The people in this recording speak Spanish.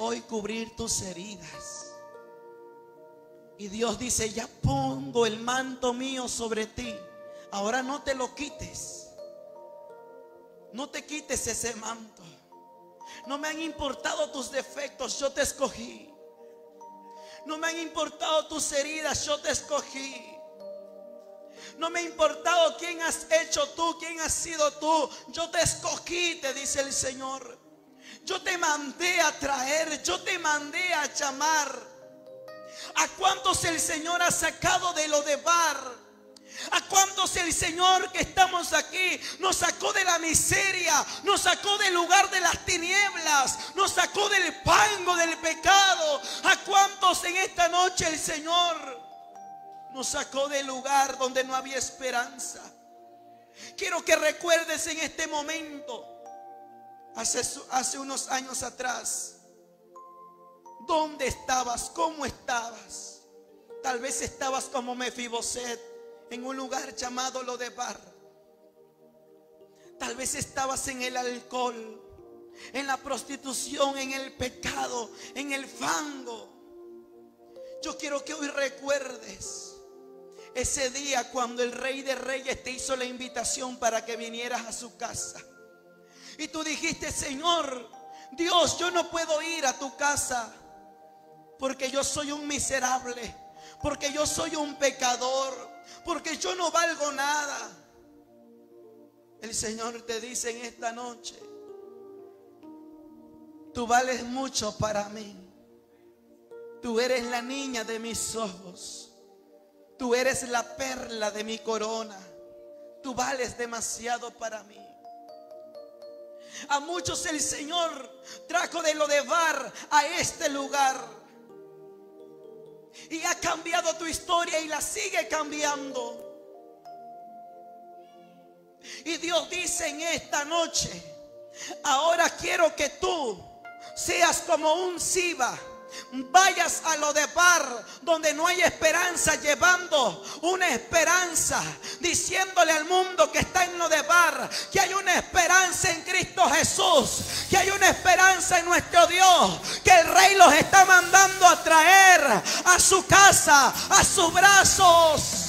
hoy cubrir tus heridas. Y Dios dice, ya pongo el manto mío sobre ti. Ahora no te lo quites. No te quites ese manto. No me han importado tus defectos, yo te escogí. No me han importado tus heridas, yo te escogí. No me ha importado quién has hecho tú, quién has sido tú. Yo te escogí, te dice el Señor. Yo te mandé a traer, yo te mandé a llamar. ¿A cuántos el Señor ha sacado de lo de bar? ¿A cuántos el Señor que estamos aquí nos sacó de la miseria, nos sacó del lugar de las tinieblas, nos sacó del pango del pecado? ¿A cuántos en esta noche el Señor nos sacó del lugar donde no había esperanza? Quiero que recuerdes en este momento, hace, unos años atrás, ¿dónde estabas? ¿Cómo estabas? Tal vez estabas como Mefiboset en un lugar llamado Lodebar. Tal vez estabas en el alcohol, en la prostitución, en el pecado, en el fango. Yo quiero que hoy recuerdes ese día cuando el rey de reyes te hizo la invitación para que vinieras a su casa. Y tú dijiste, Señor, Dios, yo no puedo ir a tu casa porque yo soy un miserable, porque yo soy un pecador, porque yo no valgo nada. El Señor te dice en esta noche, tú vales mucho para mí. Tú eres la niña de mis ojos. Tú eres la perla de mi corona. Tú vales demasiado para mí. A muchos el Señor trajo de lo de bar a este lugar y ha cambiado tu historia y la sigue cambiando. Y Dios dice en esta noche, ahora quiero que tú seas como un Siba Vayas a lo de par donde no hay esperanza, llevando una esperanza, diciéndole al mundo que está en lo de par que hay una esperanza en Cristo Jesús, que hay una esperanza en nuestro Dios, que el Rey los está mandando a traer a su casa, a sus brazos.